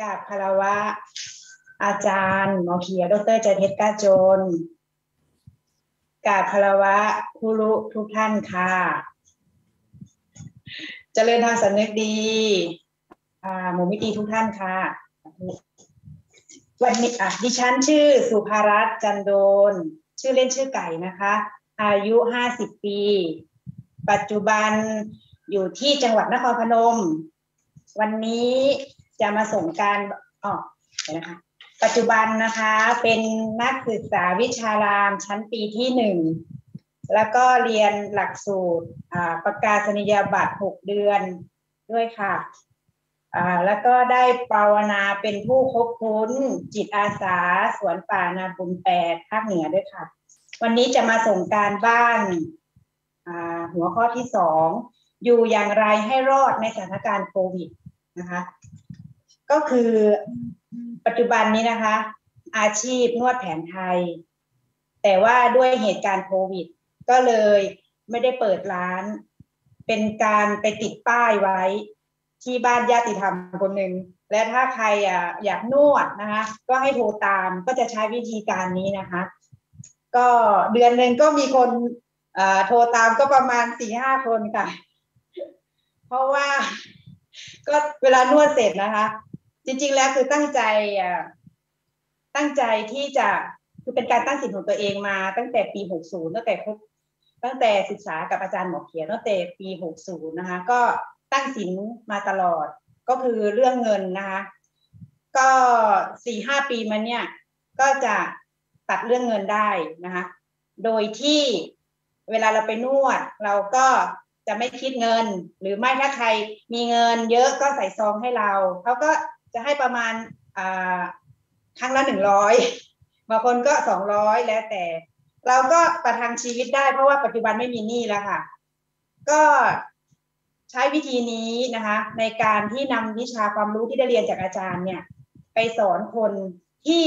กับคารวะ อาจารย์หมอเขียวดรใจเพชรกาจนกับคารวะผู้รู้ทุกท่านค่ะเจริญทางสำนึกดีหมูมิตรีทุกท่านค่ะ วันนี้อะดิฉันชื่อสุภารัตน์จันโดน ชื่อเล่นชื่อไก่นะคะ อายุห้าสิบปี ปัจจุบันอยู่ที่จังหวัดนครพนม วันนี้ จะมาส่งการอ๋อเดี๋ยนะคะ ปัจจุบันนะคะเป็นนักศึกษาวิชารามชั้นปีที่หนึ่งแล้วก็เรียนหลักสูตรประกาศนียบัตรหกเดือนด้วยค่ะอ่าแล้วก็ได้ภาวนาเป็นผู้คบคุ้นจิตอาสาสวนป่านาบุญแปดภาคเหนือด้วยค่ะ วันนี้จะมาส่งการบ้านอ่าหัวข้อที่สองอยู่อย่างไรให้รอดในสถานการณ์โควิดนะคะ ก็คือปัจจุบันนี้นะคะ อาชีพนวดแผนไทย แต่ว่าด้วยเหตุการณ์โควิด ก็เลยไม่ได้เปิดร้าน เป็นการไปติดป้ายไว้ ที่บ้านญาติธรรมคนหนึ่งและถ้าใครอยากนวดนะคะ ก็ให้โทรตามก็จะใช้วิธีการนี้นะคะ ก็เดือนหนึ่งก็มีคนโทรตามก็ประมาณสี่ห้าคนค่ะ เพราะว่าก็เวลานวดเสร็จนะคะ จริง ๆ แล้วคือตั้งใจตั้งใจที่จะคือเป็นการตั้งสินของตัวเองมาตั้งแต่ปี 60 ตั้งแต่คบตั้งแต่ศึกษากับอาจารย์หมอเขียนตั้งแต่ปี 60 นะคะ ก็ตั้งสินมาตลอดก็คือเรื่องเงินนะคะ ก็สี่ห้าปีมาเนี่ย ก็จะตัดเรื่องเงินได้นะคะ โดยที่เวลาเราไปนวด เราก็จะไม่คิดเงิน หรือไม่ถ้าใครมีเงิน เยอะก็ใส่ซองให้เราเขาก็ จะให้ประมาณครั้งละหนึ่งร้อยบางคนก็สองร้อยแล้วแต่ เราก็ประทังชีวิตได้เพราะว่าปัจจุบันไม่มีหนี้แล้วค่ะ ก็ใช้วิธีนี้นะคะ ในการที่นำวิชาความรู้ที่ได้เรียนจากอาจารย์เนี่ย ไปสอนคนที่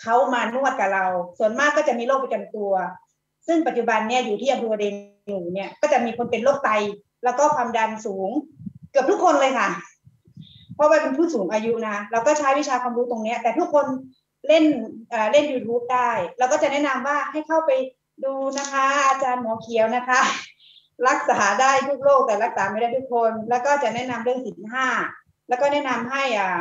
เขามานวดกับเรา ส่วนมากก็จะมีโรคประจำตัว ซึ่งปัจจุบันเนี่ยอยู่ที่อำเภอเดนูเนี่ยก็จะมีคนเป็นโรคไต แล้วก็ความดันสูง เกือบทุกคนเลยค่ะ ราะว่าเป็นผู้สูงอายุนะเราก็ใช้วิชาความรู้ตรงนี้แต่ทุกคนเล่นเอ่อเล่น YouTube ได้เราก็จะแนะนำว่าให้เข้าไปดูนะคะ อาจารย์หมอเขียวนะคะ รักษาได้ทุกโรคแต่รักษาไม่ได้ทุกคน แล้วก็จะแนะนำเรื่องสินห้าแล้วก็แนะนำให้อ่า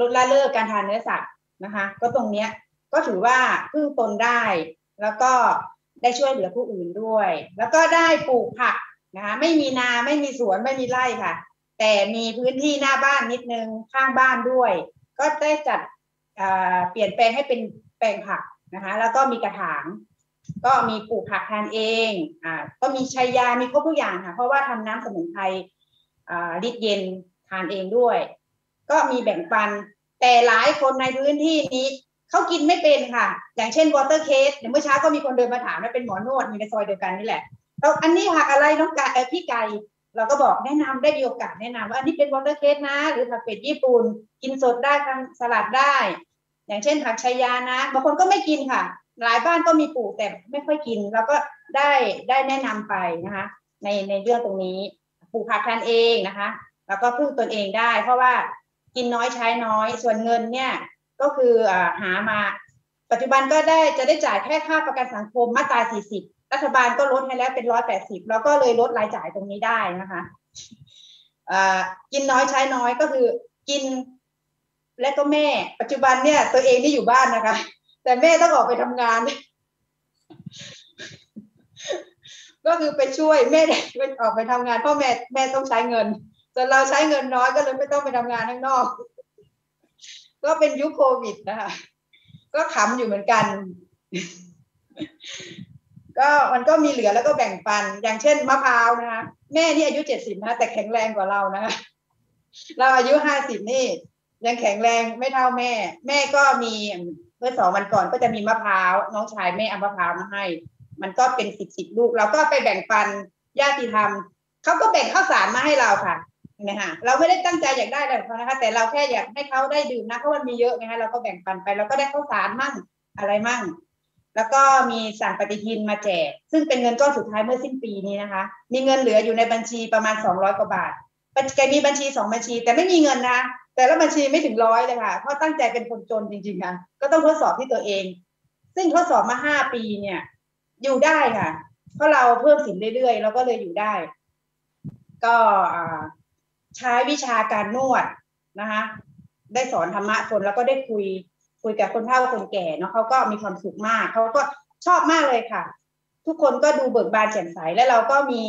ลดละเลิกการทานเนื้อสัตว์นะคะ ก็ตรงเนี้ยก็ถือว่าพึ่งตนได้ แล้วก็ได้ช่วยเหลือผู้อื่นด้วย แล้วก็ได้ปลูกผักนะคะไม่มีนาไม่มีสวนไม่มีไร่ค่ะ แต่มีพื้นที่หน้าบ้านนิดนึงข้างบ้านด้วย ก็ได้จัดเปลี่ยนแปลงให้เป็นแปลงผักนะคะ แล้วก็มีกระถาง ก็มีปลูกผักทานเองอ่าก็มีชัยามีครบทุกอย่างค่ะ เพราะว่าทำน้ำสมุนไพรอ่าฤทธิ์เย็นทานเองด้วย ก็มีแบ่งปัน แต่หลายคนในพื้นที่นี้เขากินไม่เป็นค่ะ อย่างเช่น watercress เมื่อเช้าก็มีคนเดินมาถามว่าเป็นหมอนวดมีในซอยเดียวกันนี่แหละแล้วอันนี้ผักอะไรน้องไก่เออพี่ไก่ เราก็บอกแนะนำได้มีโอกาสแนะนำว่าอันนี้เป็น watercress นะ หรือผักเป็ดญี่ปุ่น กินสดได้ทำสลัดได้ อย่างเช่นผักชายานะบางคนก็ไม่กินค่ะ หลายบ้านก็มีปลูกแต่ไม่ค่อยกินเราก็ได้ได้แนะนำไปนะคะ ในในเรื่องตรงนี้ปลูกผักทานเองนะคะ แล้วก็พึ่งตนเองได้ เพราะว่ากินน้อยใช้น้อย ส่วนเงินเนี่ยก็คืออ่าหามา ปัจจุบันก็ได้จะได้จ่ายแค่ค่าประกันสังคมมาตรา 40 รัฐบาลก็ลดให้แล้วเป็น180เราก็เลยลดรายจ่ายตรงนี้ได้นะคะกินน้อยใช้น้อยก็คือกินและก็แม่ ปัจจุบันเนี่ย ตัวเองนี่อยู่บ้านนะคะ แต่แม่ต้องออกไปทำงาน ก็คือไปช่วยแม่ไปออกไปทำงานพราะแม่แม่ต้องใช้เงินส่วนเราใช้เงินน้อยก็เลยไม่ต้องไปทำงานข้างนอก ก็เป็นยุคโควิดนะคะก็ขำอยู่เหมือนกัน ก็มันก็มีเหลือแล้วก็แบ่งปัน อย่างเช่นมะพร้าวนะคะแม่นี่อายุเจ็ดสิบนะแต่แข็งแรงกว่าเรานะคะเราอายุห้าสิบนี่ ยังแข็งแรงไม่เท่าแม่ แม่ก็มีเมื่อสองวันก่อนก็จะมีมะพร้าวน้องชายแม่เอามะพร้าวมาให้ มันก็เป็นสิบสิบลูก เราก็ไปแบ่งปันญาติธรรมเขาก็แบ่งข้าวสารมาให้เราค่ะเห็นไหมคะเราไม่ได้ตั้งใจอยากได้อะไรของเขานะคะ แต่เราแค่อยากให้เขาได้ดื่มนะเพราะมันมีเยอะไงคะเราก็แบ่งปันไปเราก็ได้ข้าวสารมั่งอะไรมั่ง แล้วก็มีสั่งปฏิทินมาแจก ซึ่งเป็นเงินก้อนสุดท้ายเมื่อสิ้นปีนี้นะคะ มีเงินเหลืออยู่ในบัญชีประมาณสองร้อยกว่าบาทแกมีบัญชีสองบัญชี แต่ไม่มีเงินนะ แต่ละบัญชีไม่ถึงร้อยเลยค่ะ เพราะตั้งใจเป็นคนจนจริงๆค่ะก็ต้องทดสอบที่ตัวเอง ซึ่งทดสอบมาห้าปีเนี่ย อยู่ได้ค่ะ เพราะเราเพิ่มสินเรื่อยๆ เราก็เลยอยู่ได้ ก็ใช้วิชาการนวดนะคะ ได้สอนธรรมะคนแล้วก็ได้คุย คุยกับคนเฒ่าคนแก่เนาะเขาก็มีความสุขมากเขาก็ชอบมากเลยค่ะ ทุกคนก็ดูเบิกบานแจ่มใสแล้วเราก็มี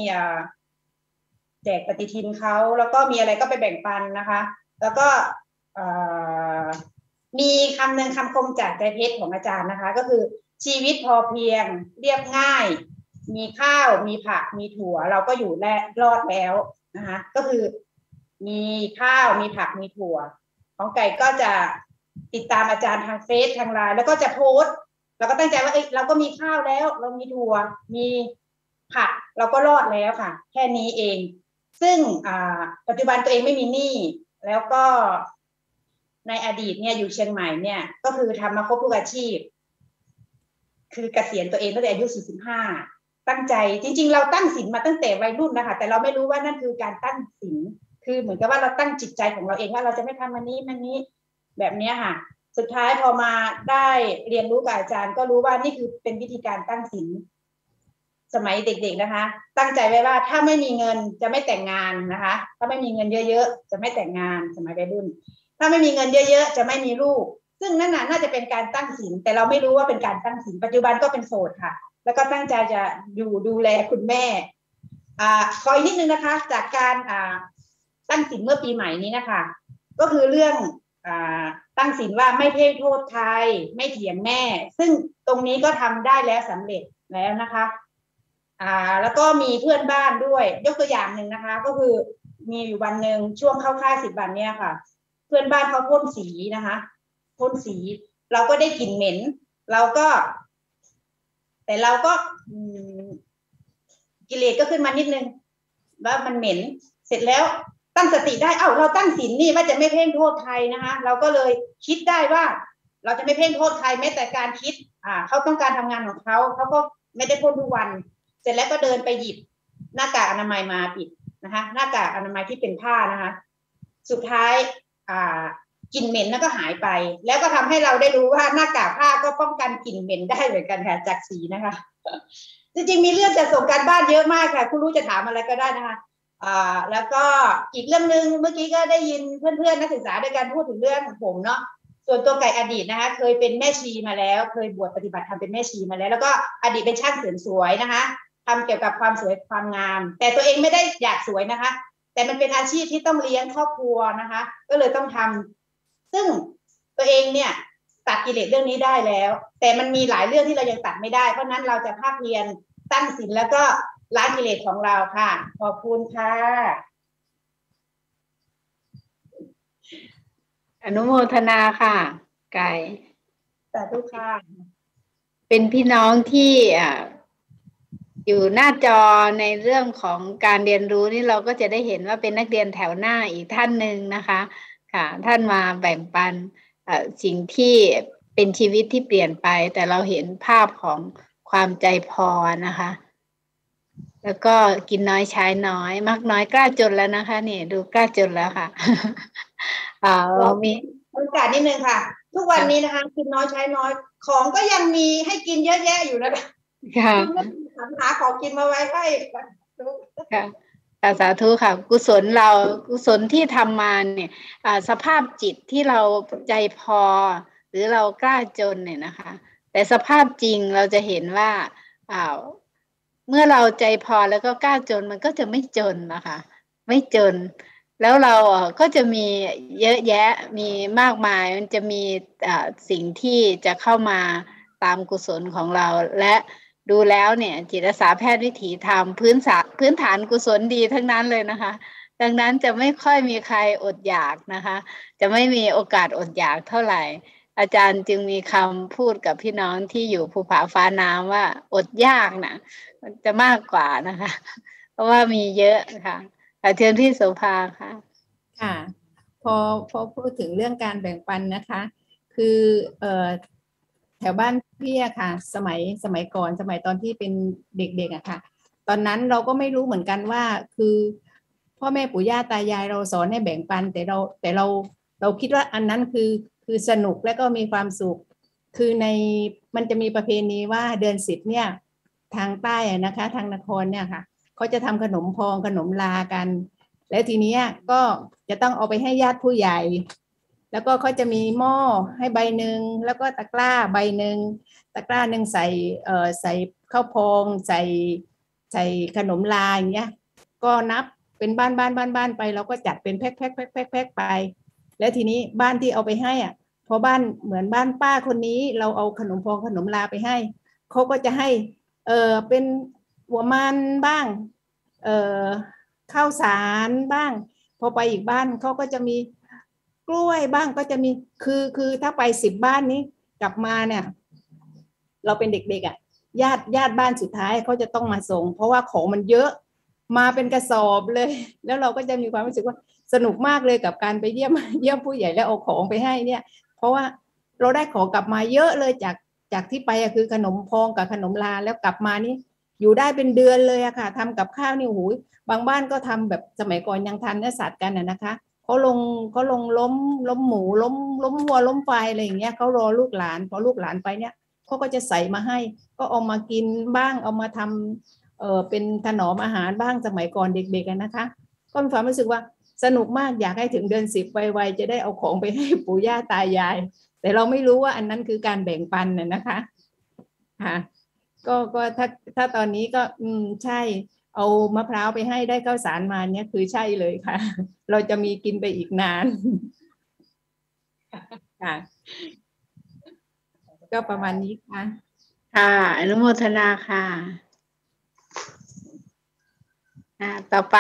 แจกปฏิทินเขาแล้วก็มีอะไรก็ไปแบ่งปันนะคะ แล้วก็มีคำหนึ่งคำคมจากใจเพชรของอาจารย์นะคะ ก็คือชีวิตพอเพียงเรียบง่าย มีข้าวมีผักมีถั่ว เราก็อยู่แลรอดแล้วนะคะ ก็คือมีข้าวมีผักมีถั่ว ของไก่ก็จะ ติดตามอาจารย์ทางเฟซทางไลน์แล้วก็จะโพสต์เราก็ตั้งใจว่าเอ้ยเราก็มีข้าวแล้ว เรามีถั่วมีผักเราก็รอดแล้วค่ะ แค่นี้เอง ซึ่งปัจจุบันตัวเองไม่มีหนี้แล้วก็ในอดีตเนี่ยอยู่เชียงใหม่เนี่ย ก็คือทำมาครบทุกอาชีพ คือเกษียณตัวเองตั้งแต่อายุ 45 ตั้งใจจริง ๆ เราตั้งสินมาตั้งแต่วัยรุ่นนะคะ แต่เราไม่รู้ว่านั่นคือการตั้งสินคือเหมือนกับว่าเราตั้งจิตใจของเราเองว่าเราจะไม่ทำมันนี้มันนี้ แบบนี้ค่ะ สุดท้ายพอมาได้เรียนรู้กับอาจารย์ ก็รู้ว่านี่คือเป็นวิธีการตั้งสินสมัยเด็ก ๆนะคะ ตั้งใจไว้ว่าถ้าไม่มีเงินจะไม่แต่งงานนะคะ ถ้าไม่มีเงินเยอะๆจะไม่แต่งงานสมัยวัยรุ่น ถ้าไม่มีเงินเยอะๆจะไม่มีลูก ซึ่งนั่นน่ะน่าจะเป็นการตั้งสินแต่เราไม่รู้ว่าเป็นการตั้งสินปัจจุบันก็เป็นโสดค่ะ แล้วก็ตั้งใจจะอยู่ดูแลคุณแม่อ่าขออีกนิดนึงนะคะ จากการอ่าตั้งสินเมื่อปีใหม่นี้นะคะ ก็คือเรื่อง ตั้งสินว่าไม่เพ่โทษใครไม่เถียงแม่ ซึ่งตรงนี้ก็ทำได้แล้วสำเร็จแล้วนะคะ อ่า แล้วก็มีเพื่อนบ้านด้วย ยกตัวอย่างหนึ่งนะคะ ก็คือมีอยู่วันหนึ่งช่วงเข้าค่ายสิบวันเนี่ยค่ะ เพื่อนบ้านเขาพ่นสีนะคะพ่นสี เราก็ได้กลิ่นเหม็น เราก็ แต่เราก็กิเลสก็ขึ้นมานิดนึงว่ามันเหม็น เสร็จแล้ว ตั้งสติได้เอ้าเราตั้งศีลนี่ว่าจะไม่เพ่งโทษใครนะคะ เราก็เลยคิดได้ว่า เราจะไม่เพ่งโทษใครแม้แต่การคิด อ่าเขาต้องการทำงานของเขาเขาก็ไม่ได้พ่นทุกวัน เสร็จแล้วก็เดินไปหยิบหน้ากากอนามัยมาปิดนะคะ หน้ากากอนามัยที่เป็นผ้านะคะ สุดท้ายอ่ากลิ่นเหม็นนั่นก็หายไป แล้วก็ทำให้เราได้รู้ว่าหน้ากากผ้าก็ป้องกันกลิ่นเหม็นได้เหมือนกันค่ะจากสีนะคะจริงๆมีเรื่องจะส่งการบ้านเยอะมากค่ะ คุณรู้จะถามอะไรก็ได้นะคะ แล้วก็อีกเรื่องหนึ่งเมื่อกี้ก็ได้ยินเพื่อนๆนักศึกษาด้วยกันพูดถึงเรื่องผมเนาะส่วนตัวไก่อดีตนะคะ เคยเป็นแม่ชีมาแล้ว เคยบวชปฏิบัติธรรมเป็นแม่ชีมาแล้ว แล้วก็อดีตเป็นช่างเสริมสวยนะคะทำเกี่ยวกับความสวยความงาม แต่ตัวเองไม่ได้อยากสวยนะคะ แต่มันเป็นอาชีพที่ต้องเลี้ยงครอบครัวนะคะ ก็เลยต้องทำซึ่งตัวเองเนี่ยตัดกิเลสเรื่องนี้ได้แล้ว แต่มันมีหลายเรื่องที่เรายังตัดไม่ได้ เพราะนั้นเราจะภาคเพียนตั้งศีลแล้วก็ ล้างกิเลสของเราค่ะ ขอบคุณค่ะ อนุโมทนาค่ะ ไก่สาธุค่ะ เป็นพี่น้องที่อยู่หน้าจอในเรื่องของการเรียนรู้นี่เราก็จะได้เห็นว่าเป็นนักเรียนแถวหน้าอีกท่านหนึ่งนะคะ ค่ะ ท่านมาแบ่งปันสิ่งที่เป็นชีวิตที่เปลี่ยนไป แต่เราเห็นภาพของความใจพอนะคะ แล้วก็กินน้อยใช้น้อย มากน้อยกล้าจนแล้วนะคะนี่ดูกล้าจนแล้วค่ะอ่าเรามีโอกาสนิดนึงค่ะ ทุกวันนี้นะคะ กินน้อยใช้น้อย ของก็ยังมีให้กินเยอะแยะอยู่นะคะค่ะหาของกินมาไว้ให้ค่ะสาธุค่ะ กุศลเรากุศลที่ทำมาเนี่ยสภาพจิตที่เราใจพอ หรือเรากล้าจนเนี่ยนะคะ แต่สภาพจริงเราจะเห็นว่าอ่า เมื่อเราใจพอแล้วก็กล้าจนมันก็จะไม่จนนะคะไม่จน แล้วเราก็จะมีเยอะแยะมีมากมาย มันจะมีสิ่งที่จะเข้ามาตามกุศลของเรา และดูแล้วเนี่ยจิตศาสตร์แพทย์วิถีธรรมพื้นสพื้นฐานกุศลดีทั้งนั้นเลยนะคะ ดังนั้นจะไม่ค่อยมีใครอดอยากนะคะ จะไม่มีโอกาสอดอยากเท่าไหร่ อาจารย์จึงมีคำพูดกับพี่น้องที่อยู่ภูผาฟ้าน้ำว่าอดยากนะจะมากกว่านะคะ เพราะว่ามีเยอะค่ะเชิญที่โสภาค่ะ ค่ะ พอพอพูดถึงเรื่องการแบ่งปันนะคะ คือเอ่อแถวบ้านพี่อะค่ะ สมัยสมัยก่อนสมัยตอนที่เป็นเด็กๆอะค่ะ ตอนนั้นเราก็ไม่รู้เหมือนกันว่า คือพ่อแม่ปู่ย่าตายายเราสอนให้แบ่งปันแต่เราแต่เราเราคิดว่าอันนั้นคือ คือสนุกและก็มีความสุข คือในมันจะมีประเพณีว่าเดือนสิบเนี่ยทางใต้นะคะ ทางนครเนี่ยค่ะเขาจะทำขนมพองขนมลากัน แล้วทีนี้ก็จะต้องเอาไปให้ญาติผู้ใหญ่ แล้วก็เขาจะมีหม้อให้ใบหนึ่งแล้วก็ตะกร้าใบหนึ่งตะกร้าหนึ่งใส่เอ่อใส่ข้าวพองใส่ใส่ขนมลาอย่างเงี้ยก็นับเป็นบ้านบ้านบ้านบ้านไปเราก็จัดเป็นแพ็คแพ็คแพ็คแพ็คแพ็คไป แล้วทีนี้บ้านที่เอาไปให้อะพอบ้านเหมือนบ้านป้าคนนี้ เราเอาขนมพองขนมลาไปให้เขาก็จะให้เออเป็นหัวมันบ้างเออข้าวสารบ้าง พอไปอีกบ้านเขาก็จะมีกล้วยบ้างก็จะมีคือคือถ้าไปสิบบ้านนี้กลับมาเนี่ย เราเป็นเด็กๆอะญาติญาติบ้านสุดท้ายเขาจะต้องมาส่ง เพราะว่าของมันเยอะมาเป็นกระสอบเลย แล้วเราก็จะมีความรู้สึกว่า สนุกมากเลยกับการไปเยี่ยมเยี่ยมผู้ใหญ่แล้วเอาของไปให้เนี่ย เพราะว่าเราได้ของกลับมาเยอะเลยจากจากที่ไปอะคือขนมพองกับขนมลาแล้วกลับมานี่อยู่ได้เป็นเดือนเลยอะค่ะทำกับข้าวนี่โอ้โหบางบ้านก็ทำแบบสมัยก่อนยังทานเนื้อสัตว์กันอะนะคะเขาลงเขาลงล้มล้มหมูล้มล้มวัวล้มไฟอะไรอย่างเงี้ยเขารอลูกหลานพอลูกหลานไปเนี่ยเขาก็จะใส่มาให้ ก็เอามากินบ้างเอามาทำเออเป็นถนอมอาหารบ้างสมัยก่อนเด็กๆกันนะคะ ก็มีความรู้สึกว่า สนุกมากอยากให้ถึงเดือนสิบไวๆจะได้เอาของไปให้ปู่ย่าตายาย แต่เราไม่รู้ว่าอันนั้นคือการแบ่งปันน่ะนะคะค่ะก็ก็ถ้าถ้าตอนนี้ก็อืมใช่ เอามะพร้าวไปให้ได้ข้าวสารมาเนี่ยคือใช่เลยค่ะ เราจะมีกินไปอีกนานค่ะ ก็ประมาณนี้ค่ะ ค่ะ อนุโมทนาค่ะอ่าต่อไป